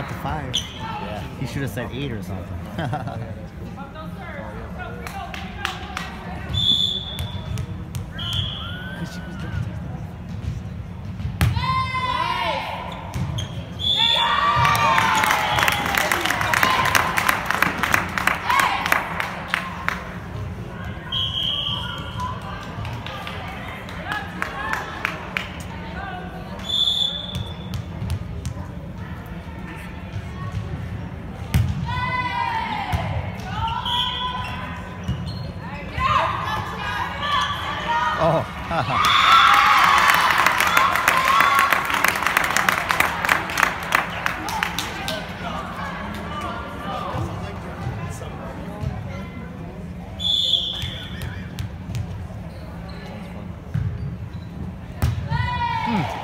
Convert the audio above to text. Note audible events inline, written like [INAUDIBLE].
got the five. Yeah. He should have said eight or something. [LAUGHS] Because she was Oh. [LAUGHS] hmm.